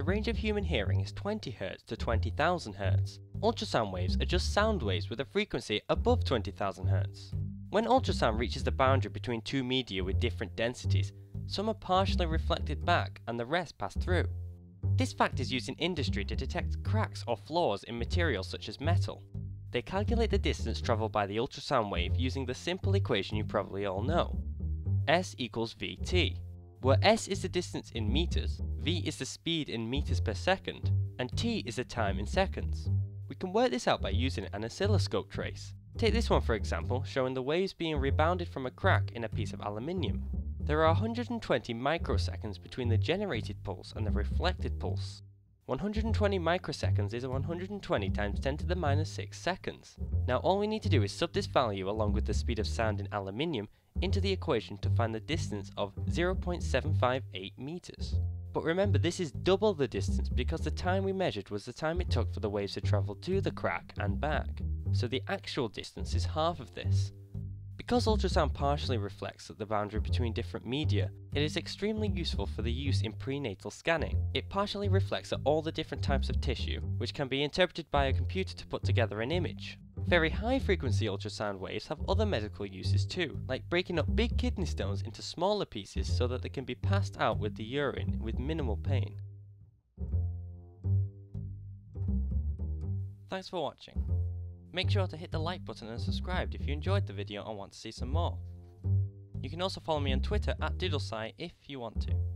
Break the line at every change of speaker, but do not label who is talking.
The range of human hearing is 20 Hz to 20,000 Hz. Ultrasound waves are just sound waves with a frequency above 20,000 Hz. When ultrasound reaches the boundary between two media with different densities, some are partially reflected back and the rest pass through. This fact is used in industry to detect cracks or flaws in materials such as metal. They calculate the distance travelled by the ultrasound wave using the simple equation you probably all know. S equals Vt, where S is the distance in meters, V is the speed in meters per second, and T is the time in seconds. We can work this out by using an oscilloscope trace. Take this one for example, showing the waves being rebounded from a crack in a piece of aluminium. There are 120 microseconds between the generated pulse and the reflected pulse. 120 microseconds is 120 times 10 to the minus 6 seconds. Now all we need to do is sub this value along with the speed of sound in aluminium into the equation to find the distance of 0.758 meters. But remember this is double the distance because the time we measured was the time it took for the waves to travel to the crack and back. So the actual distance is half of this. Because ultrasound partially reflects at the boundary between different media, it is extremely useful for the use in prenatal scanning. It partially reflects at all the different types of tissue, which can be interpreted by a computer to put together an image. Very high frequency ultrasound waves have other medical uses too, like breaking up big kidney stones into smaller pieces so that they can be passed out with the urine with minimal pain. Thanks for watching. Make sure to hit the like button and subscribe if you enjoyed the video and want to see some more. You can also follow me on Twitter at DoodleSci if you want to.